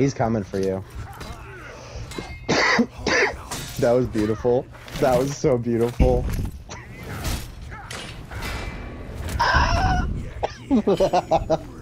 He's coming for you. that was beautiful. That was so beautiful.